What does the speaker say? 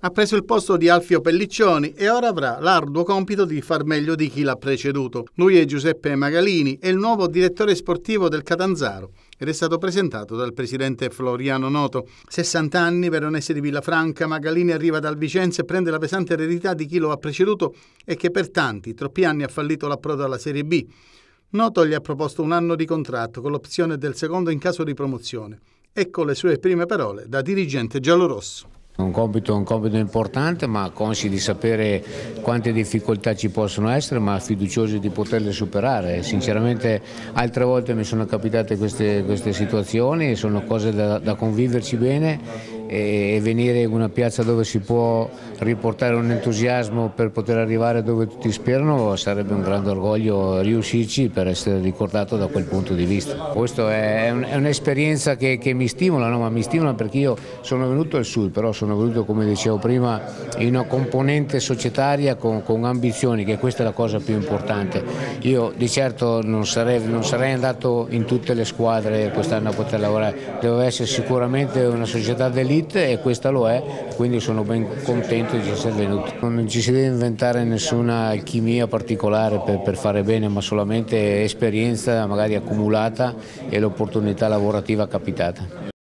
Ha preso il posto di Alfio Pelliccioni e ora avrà l'arduo compito di far meglio di chi l'ha preceduto. Lui è Giuseppe Magalini, è il nuovo direttore sportivo del Catanzaro ed è stato presentato dal presidente Floriano Noto. 60 anni, veronese di Villafranca, Magalini arriva dal Vicenza e prende la pesante eredità di chi lo ha preceduto e che per tanti, troppi anni ha fallito l'approdo alla Serie B. Noto gli ha proposto un anno di contratto con l'opzione del secondo in caso di promozione. Ecco le sue prime parole da dirigente giallorosso. Un compito, un compito, importante ma consci di sapere quante difficoltà ci possono essere ma fiduciosi di poterle superare. Sinceramente altre volte mi sono capitate queste, queste situazioni, sono cose da, da conviverci bene e venire in una piazza dove si può riportare un entusiasmo per poter arrivare dove tutti sperano sarebbe un grande orgoglio riuscirci per essere ricordato da quel punto di vista. Questa è, un'esperienza che, che, mi stimola, no? ma mi stimola perché io sono venuto al sud, però sono venuto come dicevo prima in una componente societaria con, con ambizioni, che questa è la cosa più importante. Io di certo non sarei, non sarei andato in tutte le squadre quest'anno a poter lavorare, deve essere sicuramente una società dell'Italia elite e questa lo è, quindi sono ben contento di essere venuto. Non ci si deve inventare nessuna alchimia particolare per, per fare bene, ma solamente esperienza magari accumulata e l'opportunità lavorativa capitata.